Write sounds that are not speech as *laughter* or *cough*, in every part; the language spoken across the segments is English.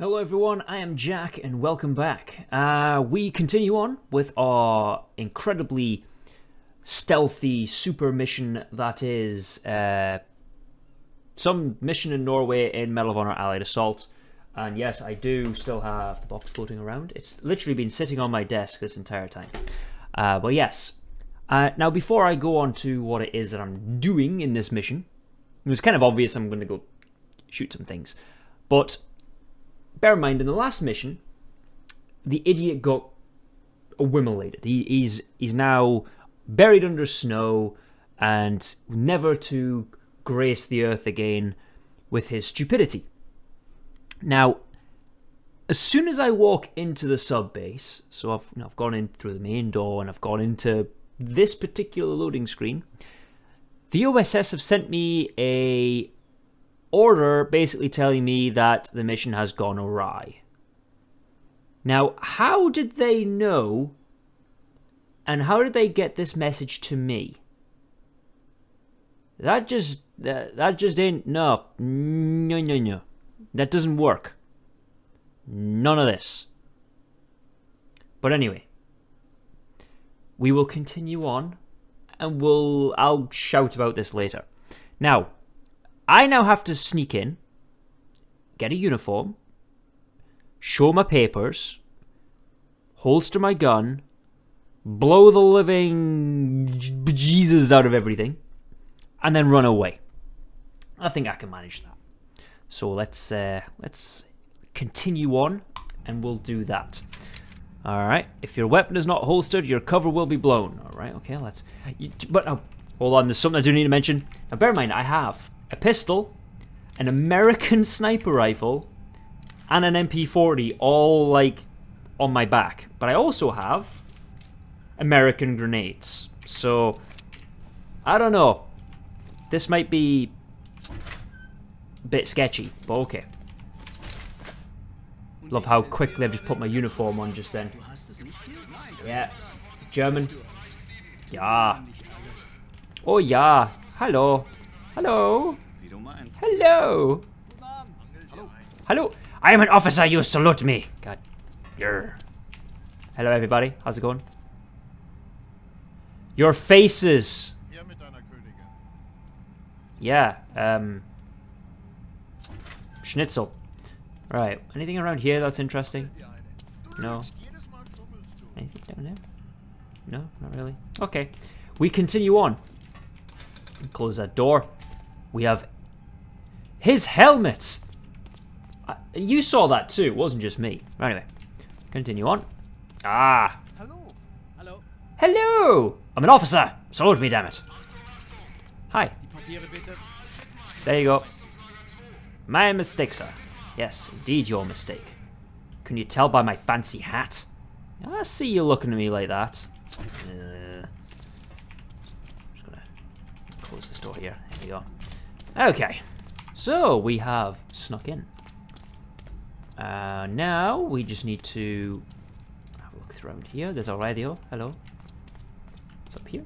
Hello everyone, I am Jack and welcome back. Uh, we continue on with our incredibly stealthy super mission that is uh, some mission in Norway in Medal of Honor Allied Assault. And yes, I do still have the box floating around. It's literally been sitting on my desk this entire time. Uh, but yes. Uh, now, before I go on to what it is that I'm doing in this mission, it was kind of obvious I'm going to go shoot some things. But bear in mind, in the last mission, the idiot got wimolated. He, he's he's now buried under snow and never to grace the earth again with his stupidity. Now, as soon as I walk into the sub base, so I've, you know, I've gone in through the main door and I've gone into this particular loading screen, the OSS have sent me a order basically telling me that the mission has gone awry. Now, how did they know and how did they get this message to me? That just that, that just ain't no no no no. That doesn't work. None of this. But anyway, we will continue on and we'll I'll shout about this later. Now, I now have to sneak in, get a uniform, show my papers, holster my gun, blow the living Jesus out of everything, and then run away. I think I can manage that. So let's uh, let's continue on, and we'll do that. All right. If your weapon is not holstered, your cover will be blown. All right. Okay. Let's. But oh, hold on. There's something I do need to mention. Now, bear in mind, I have a pistol, an American sniper rifle, and an MP40 all like on my back. But I also have American grenades. So I don't know. This might be a bit sketchy, but okay. Love how quickly I've just put my uniform on just then. Yeah. German. Yeah. Oh yeah. Hello. Hello. Hello. Hello. I am an officer. You salute me. God. Grr. Hello, everybody. How's it going? Your faces. Yeah. Um. Schnitzel. Right. Anything around here that's interesting? No. Anything down there? No, not really. Okay. We continue on. Close that door. We have his helmet. Uh, you saw that too. It wasn't just me. Anyway, continue on. Ah. Hello. Hello. Hello. I'm an officer. Salute me, damn it. Hi. There you go. My mistake, sir. Yes, indeed your mistake. Can you tell by my fancy hat? I see you looking at me like that. Uh, just gonna close this door here. There you go. Okay, so we have snuck in. Uh, now we just need to have a look around here. There's our radio. Hello. It's up here?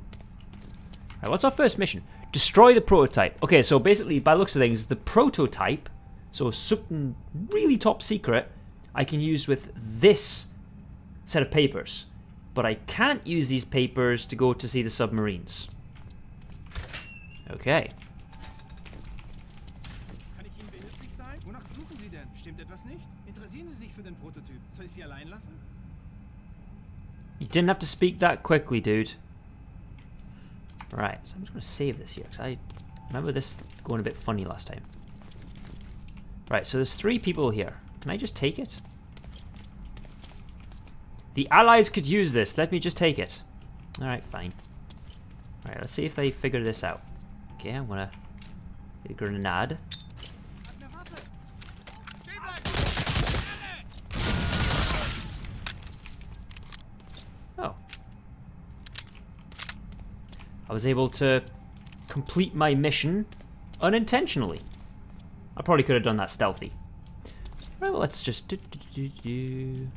Right, what's our first mission? Destroy the prototype. Okay, so basically, by looks of things, the prototype, so something really top secret, I can use with this set of papers. But I can't use these papers to go to see the submarines. Okay. Soll ich Sie allein lassen? You didn't have to speak that quickly, dude. Right, so I'm just going to save this here, because I remember this going a bit funny last time. Right, so there's three people here. Can I just take it? The allies could use this. Let me just take it. Alright, fine. Alright, let's see if they figure this out. Okay, I'm gonna a grenade. Oh. I was able to complete my mission unintentionally. I probably could have done that stealthy. Well, let's just do, do, do, do.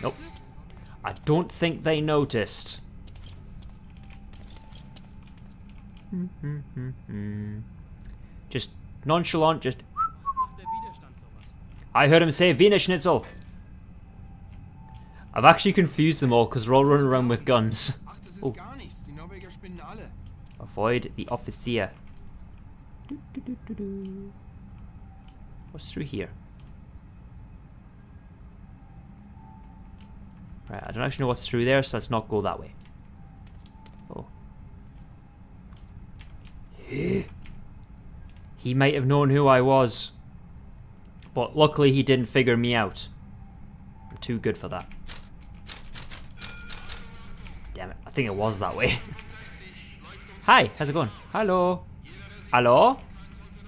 Nope. I don't think they noticed. *laughs* Just nonchalant, just... I heard him say Wiener Schnitzel. I've actually confused them all because they're all running around with guns. Ach, das ist Oh. gar nichts. Die Norweger spinnen alle. Avoid the officer. What's through here? Right, I don't actually know what's through there, so let's not go that way. Oh. he might have known who I was. But luckily he didn't figure me out. I'm too good for that. Damn it, I think it was that way. *laughs* Hi, how's it going? Hello. Hello?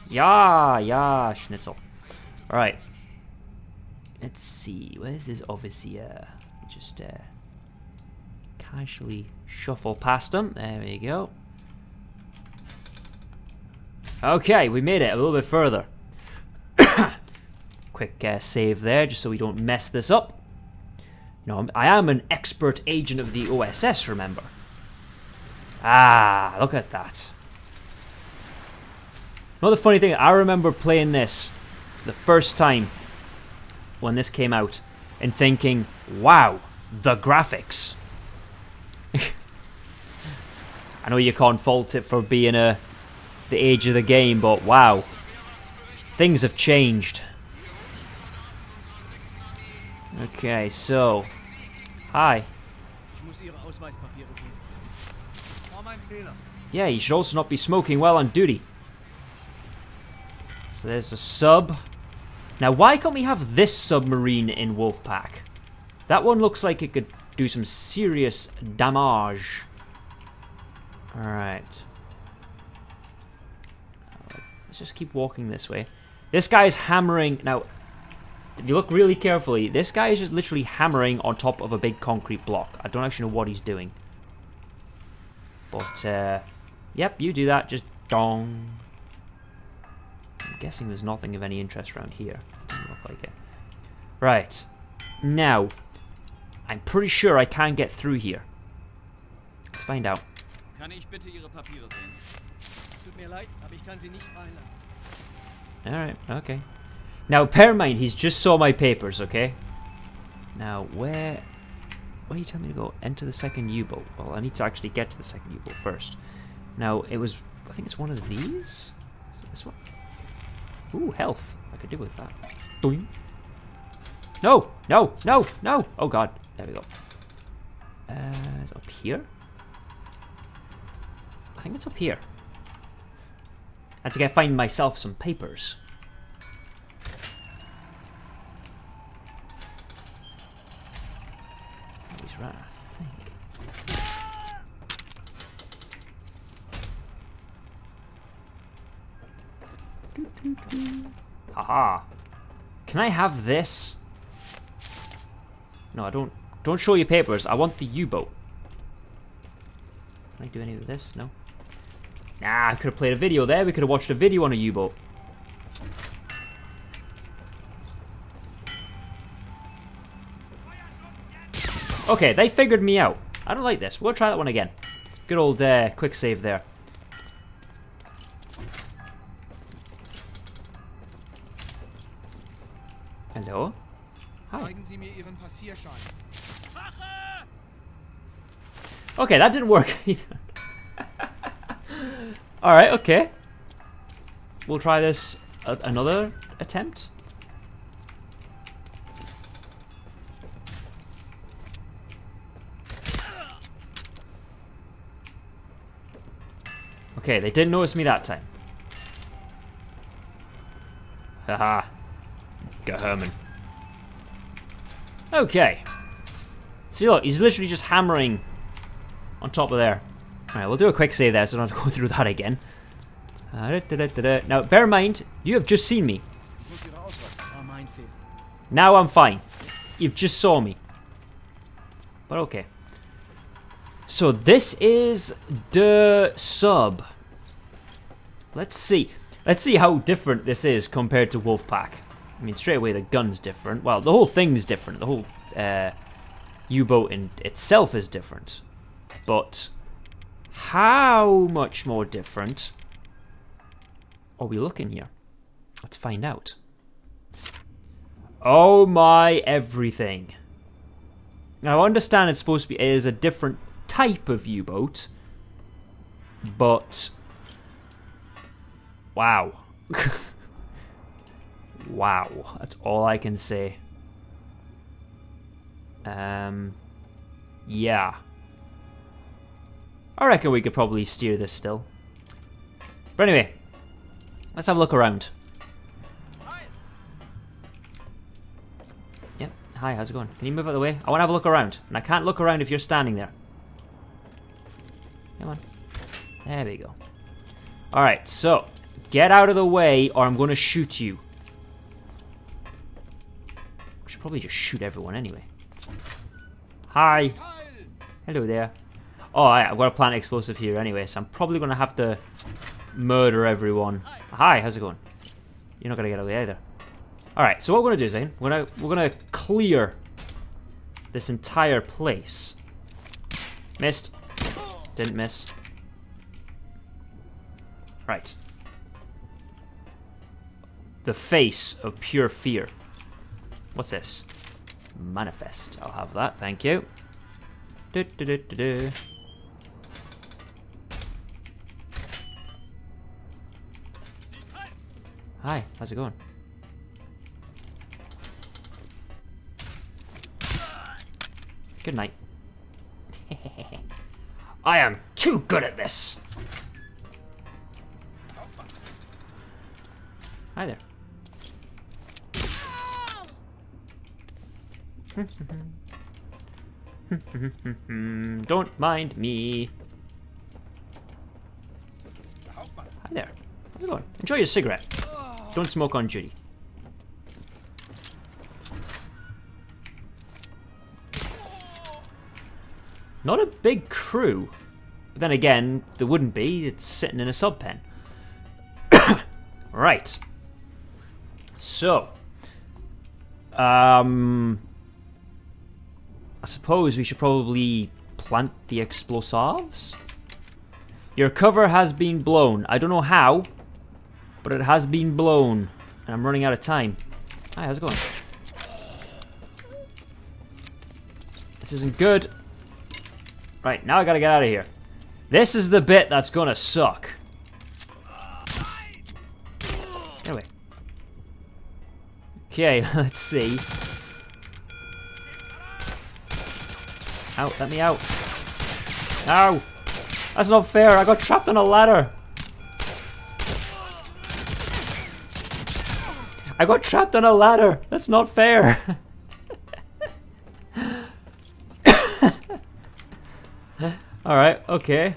Yeah, yeah, Schnitzel. Alright. Let's see, where's this officer? Just uh, casually shuffle past him. There we go. Okay, we made it a little bit further. Quick uh, save there, just so we don't mess this up. No, I am an expert agent of the OSS, remember? Ah, look at that. Another funny thing, I remember playing this the first time when this came out and thinking, wow, the graphics. *laughs* I know you can't fault it for being a the age of the game, but wow. Things have changed. Okay, so. Hi. Ich muss Ihre Ausweispapiere sehen. War mein Fehler. Yeah, you should also not be smoking while on duty. So there's a sub. Now, why can't we have this submarine in Wolfpack? That one looks like it could do some serious damage. Alright. Let's just keep walking this way. This guy is hammering... Now, if you look really carefully, this guy is just literally hammering on top of a big concrete block. I don't actually know what he's doing. But, uh... Yep, you do that. Just dong. I'm guessing there's nothing of any interest around here. Doesn't look like it. Right. Now, I'm pretty sure I can get through here. Let's find out. Kann ich bitte Ihre Papiere sehen? Tut mir leid, aber ich kann Sie nicht reinlassen. Alright, okay. Now, bear in mind, he's just saw my papers, okay? Now, where... Where are you telling me to go? Enter the second U-boat. Well, I need to actually get to the second U-boat first. Now, it was... I think it's one of these? Is it this one? Ooh, health. I could do with that. Doing. No! No! No! No! Oh, God. There we go. Uh, is it up here? I think it's up here. I have to go find myself some papers. Can I have this? No, I don't. Don't show your papers. I want the U-boat. Can I do any of this? No. Nah, I could have played a video there. We could have watched a video on a U-boat. Okay, they figured me out. I don't like this. We'll try that one again. Good old uh, quick save there. Hello? Hi. Zeigen Sie mir Ihren Passierschein. Okay, that didn't work *laughs* either. Alright, okay. We'll try this a another attempt. Okay, they didn't notice me that time. Haha. Go Herman. Okay. See, look, he's literally just hammering on top of there. Alright, we'll do a quick save there so I don't have to go *laughs* through that again. Uh, da, da, da. Now, bear in mind, you have just seen me. Now I'm fine. You've just saw me. But okay. So this is the sub. Let's see. Let's see how different this is compared to Wolfpack. I mean, straight away the gun's different. Well, the whole thing's different. The whole uh, U-boat in itself is different. But How much more different are we looking here? Let's find out. Oh my everything. Now, I understand it's supposed to be it is a different type of U-boat, but wow. *laughs* wow, that's all I can say. Um, yeah. I reckon we could probably steer this still. But anyway, let's have a look around. Yep. Hi, how's it going? Can you move out of the way? I want to have a look around. And I can't look around if you're standing there. Come on. There we go. Alright, so. Get out of the way or I'm going to shoot you. Probably just shoot everyone anyway. Hi. Hello there. Oh, yeah, I've got a plant explosive here anyway, so I'm probably going to have to murder everyone. Hi, how's it going? You're not going to get away either. Alright, so what we're going to do, Zane, we're going we're gonna clear this entire place. Missed. Didn't miss. Right. The face of pure fear. What's this? Manifest. I'll have that, thank you. Do, do, do, do, do. Hi, how's it going? Good night. *laughs* I am too good at this! Hi there. *laughs* Don't mind me. Hi there. How's it going? Enjoy your cigarette. Don't smoke on duty. Not a big crew. But then again, there wouldn't be. It's sitting in a sub pen. *coughs* right. So. Um. I suppose we should probably plant the explosives? Your cover has been blown. I don't know how, but it has been blown. And I'm running out of time. Hi, how's it going? This isn't good. Right, now I gotta get out of here. This is the bit that's gonna suck. Anyway. Okay, *laughs* let's see. Out, let me out. Ow! That's not fair, I got trapped on a ladder. I got trapped on a ladder. That's not fair. *laughs* Alright, okay.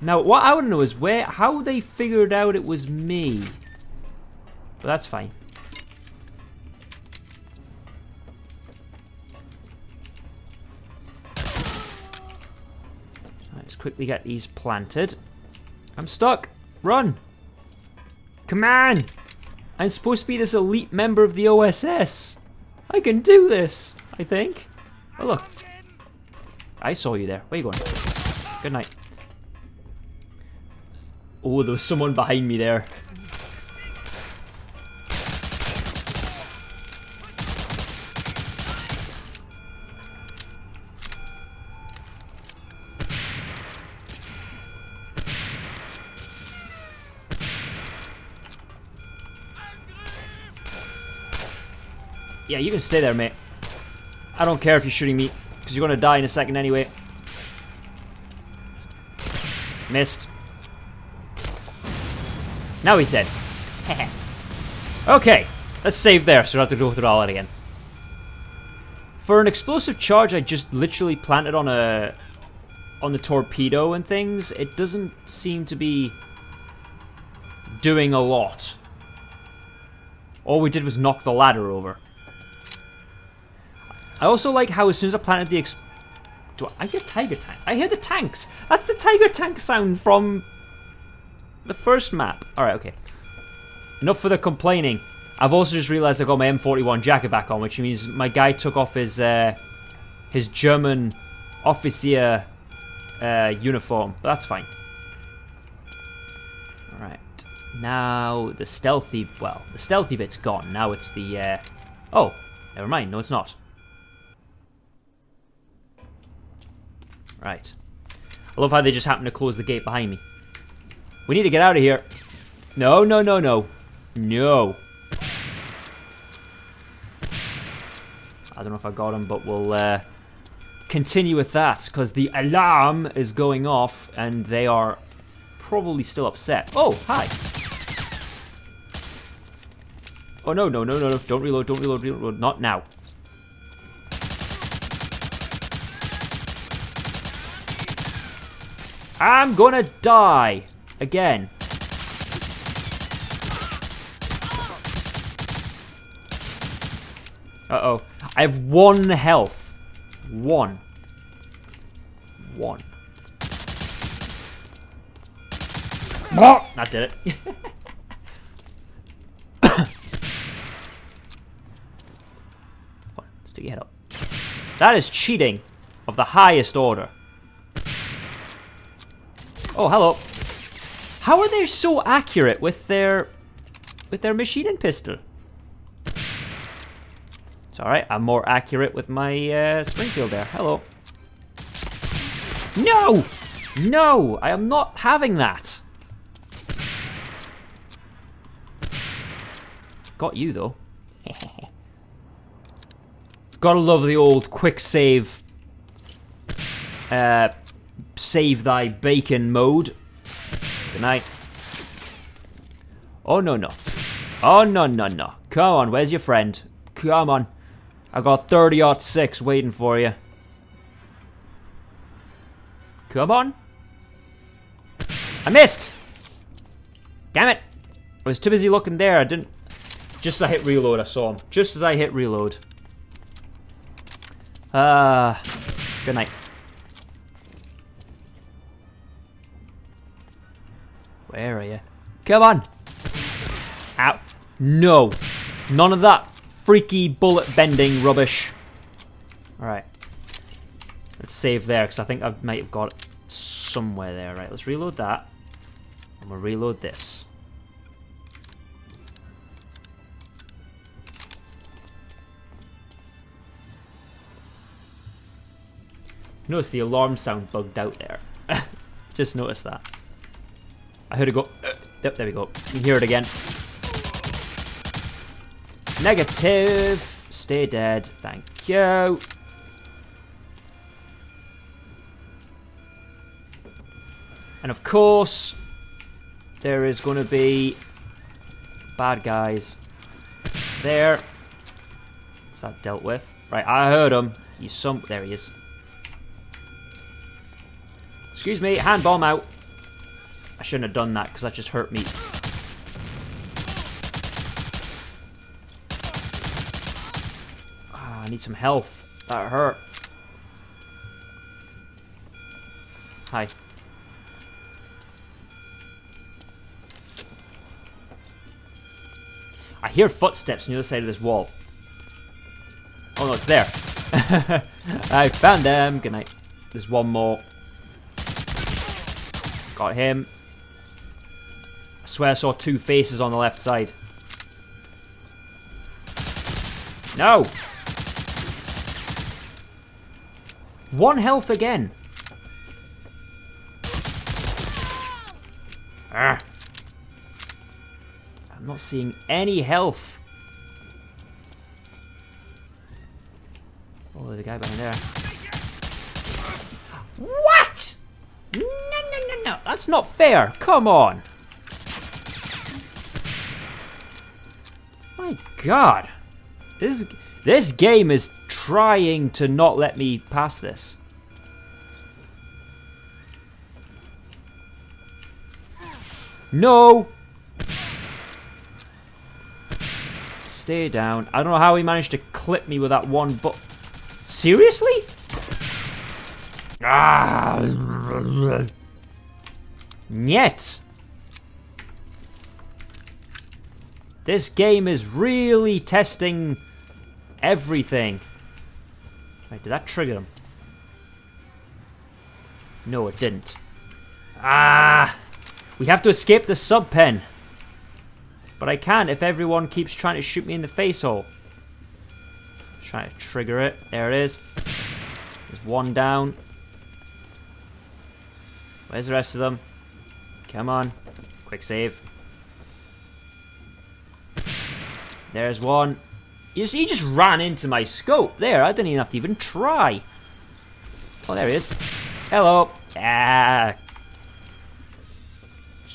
Now, what I want to know is where, how they figured out it was me. But that's fine. Quickly get these planted. I'm stuck. Run. Come on. I'm supposed to be this elite member of the OSS. I can do this, I think. Oh, look. I saw you there. Where you going? Good night. Oh, there was someone behind me there. Yeah, you can stay there, mate. I don't care if you're shooting me, because you're going to die in a second anyway. Missed. Now he's dead. *laughs* okay, let's save there so we don't have to go through all that again. For an explosive charge I just literally planted on a on the torpedo and things, it doesn't seem to be doing a lot. All we did was knock the ladder over. I also like how as soon as I planted the ex do I, I hear tiger tank? I hear the tanks. That's the tiger tank sound from the first map. All right, okay. Enough for the complaining. I've also just realized I got my M41 jacket back on, which means my guy took off his uh, his German officer uh, uniform, but that's fine. Alright. Now, the stealthy... Well, the stealthy bit's gone. Now it's the... Uh... Oh, never mind. No, it's not. Right. I love how they just happen to close the gate behind me. We need to get out of here. No, no, no, no. No. I don't know if I got him, but we'll uh, continue with that because the alarm is going off and they are probably still upset. Oh, hi. Oh, no, no, no, no, no. Don't reload, don't reload, reload. Not now. I'm gonna die. Again. Uh-oh. I have one health. One. One. Oh, that did it. *coughs* Stick your head up. That is cheating of the highest order. Oh, hello. How are they so accurate with their with their machine and pistol? It's alright, I'm more accurate with my uh, Springfield there. Hello. No! No! I am not having that! Got you, though. *laughs* Gotta love the old quick save. Uh, save thy bacon mode. Good night. Oh, no, no. Oh, no, no, no. Come on, where's your friend? Come on. I got 30 odd 6 waiting for you. Come on. I missed! Damn it! I was too busy looking there. I didn't... Just as I hit reload, I saw him. Just as I hit reload. Ah, uh, good night. Where are you? Come on! Ow. No. None of that freaky bullet bending rubbish. Alright. Let's save there, because I think I might have got somewhere there. Right, let's reload that. And we'll reload this. Notice the alarm sound bugged out there. *laughs* Just notice that. I heard it go. Uh, yep, there we go. You can hear it again. Negative. Stay dead. Thank you. And of course, there is going to be bad guys there. That dealt with? Right, I heard him. He's some... There he is. Excuse me, hand bomb out. I shouldn't have done that because that just hurt me. Ah, I need some health. That hurt. Hi. I hear footsteps on the other side of this wall. Oh no, it's there. *laughs* I found them. Good night. There's one more. Got him. Swear I saw two faces on the left side. No! One health again. Ah. I'm not seeing any health. Oh, there's a guy behind there. What? No, no, no, no. That's not fair. Come on. My god. This this game is trying to not let me pass this. No! Stay down. I don't know how he managed to clip me with that one but Seriously? Ah! Yet. This game is really testing everything. Wait, did that trigger him? No, it didn't. Ah! We have to escape the sub pen. But I can't if everyone keeps trying to shoot me in the face hole. Trying to trigger it. There it is. There's one down. Where's the rest of them? Come on. Quick save. There's one. He just, he just ran into my scope. There, I didn't even have to even try. Oh, there he is. Hello. Ah.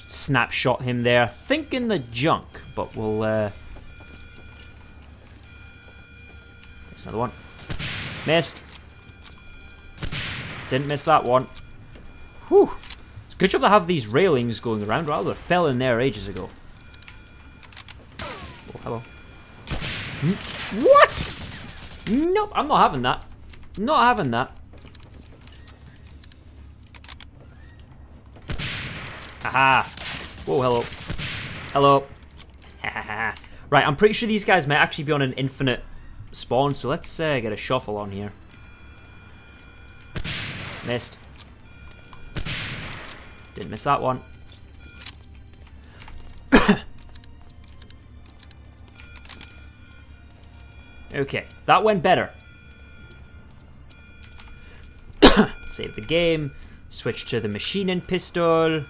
Snapshot him there. Think in the junk, but we'll... Uh... There's another one. Missed. Didn't miss that one. Whew. It's good job to have these railings going around, have fell in there ages ago. Oh, hello. What? Nope, I'm not having that. Not having that. Aha. Whoa, hello. Hello. *laughs* right, I'm pretty sure these guys might actually be on an infinite spawn, so let's uh, get a shuffle on here. Missed. Didn't miss that one. *coughs* *coughs* okay, that went better. *coughs* Save the game. Switch to the machine and pistol.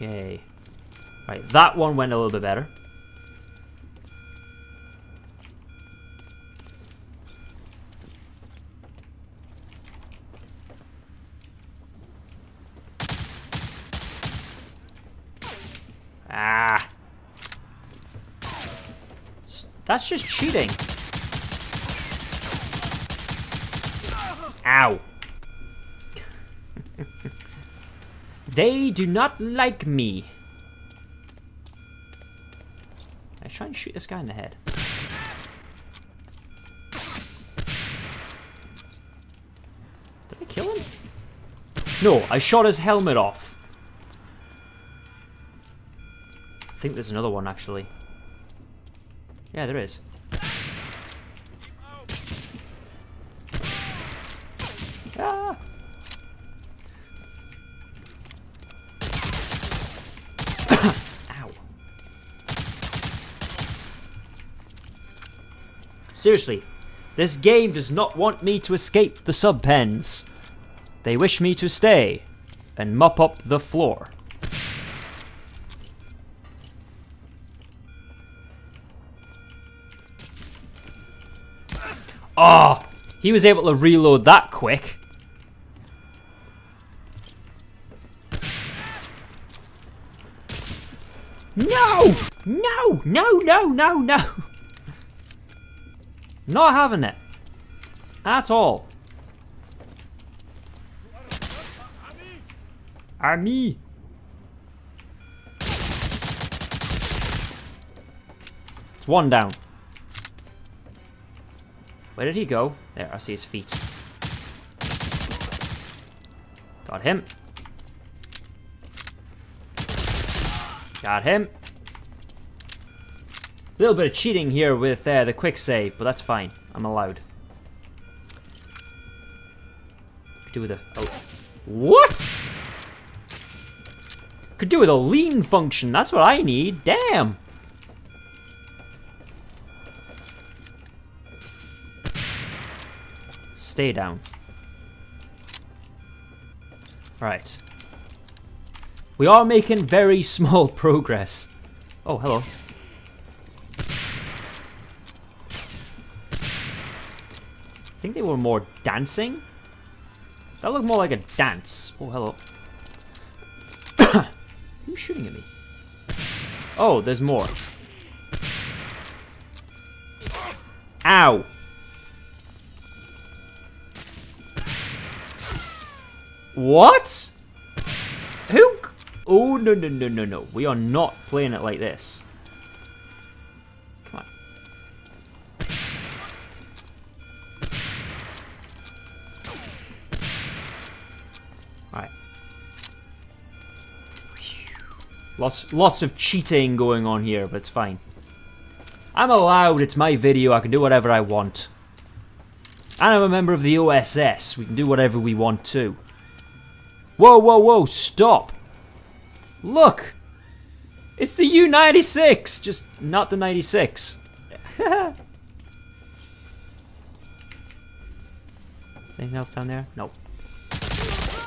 Okay. Right, that one went a little bit better. Ah. That's just cheating. Ow. *laughs* they do not like me. I try and shoot this guy in the head. Did I kill him? No, I shot his helmet off. I think there's another one, actually. Yeah, there is. Ah! *coughs* Ow. Seriously, this game does not want me to escape the sub pens. They wish me to stay and mop up the floor. Oh, he was able to reload that quick. No! No! No, no, no, no! Not having it. At all. Army! It's one down. Where did he go? There, I see his feet. Got him. Got him. A little bit of cheating here with uh, the quick save, but that's fine. I'm allowed. Could do with a... Oh. What? Could do with a lean function. That's what I need. Damn. Stay down. Right. We are making very small *laughs* progress. Oh, hello. I think they were more dancing. That looked more like a dance. Oh, hello. *coughs* Who's shooting at me? Oh, there's more. Ow! What? Who? Oh, no, no, no, no, no. We are not playing it like this. Come on. Alright. Lots, lots of cheating going on here, but it's fine. I'm allowed. It's my video. I can do whatever I want. And I'm a member of the OSS. We can do whatever we want to. Whoa, whoa, whoa, stop! Look! It's the U-96! Just not the 96. *laughs* Anything else down there? Nope.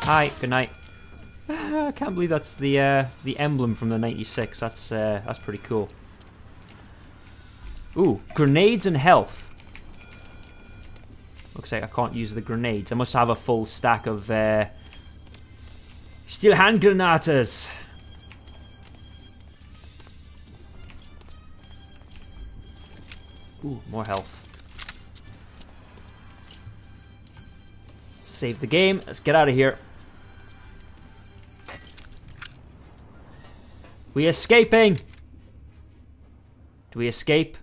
Hi, good night. *sighs* I can't believe that's the uh, the emblem from the 96. That's uh, that's pretty cool. Ooh, grenades and health. Looks like I can't use the grenades. I must have a full stack of uh, steel hand granatas. Ooh, more health. Save the game. Let's get out of here. We escaping. Do we escape?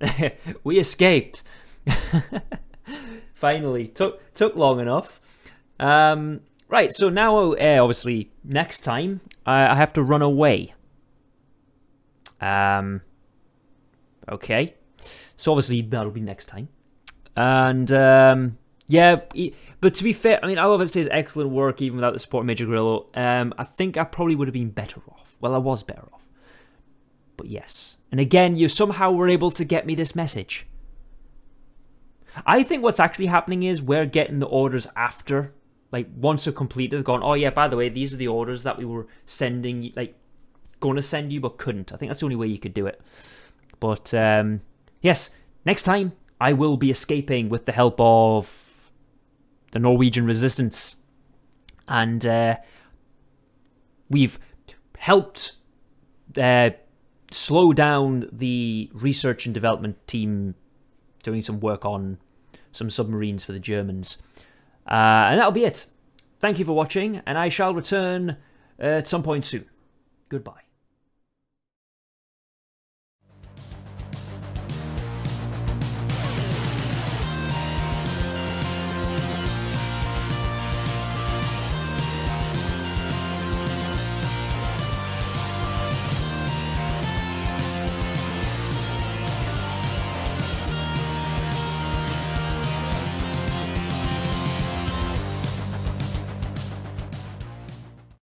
*laughs* we escaped. *laughs* Finally, took took long enough. Um, right, so now uh, obviously next time I, have to run away. Um, okay, so obviously that'll be next time, and um, yeah, but to be fair, I mean, I love it says excellent work even without the support of Major Grillo. Um, I think I probably would have been better off. Well, I was better off. But yes. And again, you somehow were able to get me this message. I think what's actually happening is we're getting the orders after. Like, once they're completed, gone, oh yeah, by the way, these are the orders that we were sending, like, going to send you, but couldn't. I think that's the only way you could do it. But, um, yes, next time I will be escaping with the help of the Norwegian resistance. And uh, we've helped uh, slow down the research and development team doing some work on some submarines for the Germans. Uh, and that'll be it. Thank you for watching, and I shall return uh, at some point soon. Goodbye.